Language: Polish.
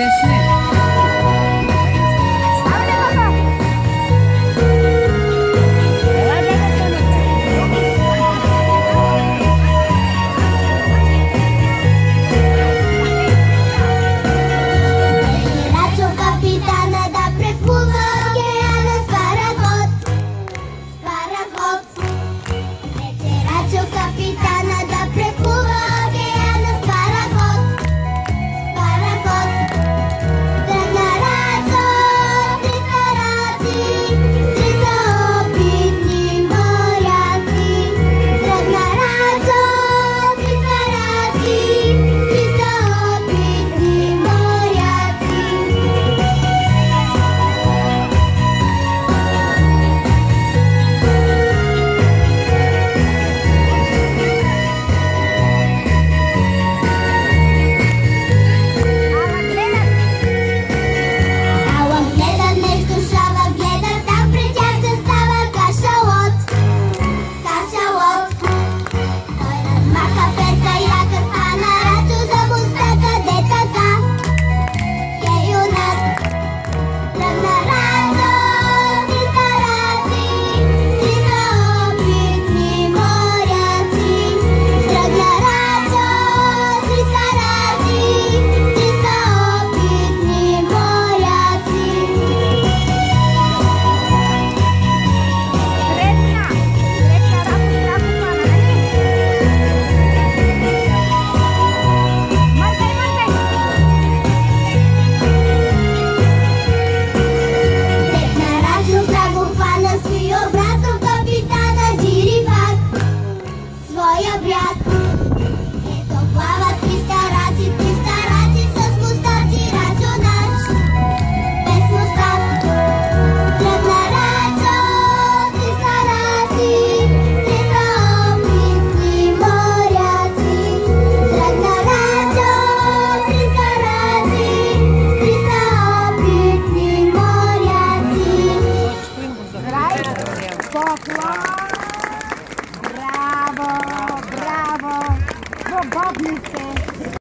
ですね。Poklon! Brawo, brawo! Syn!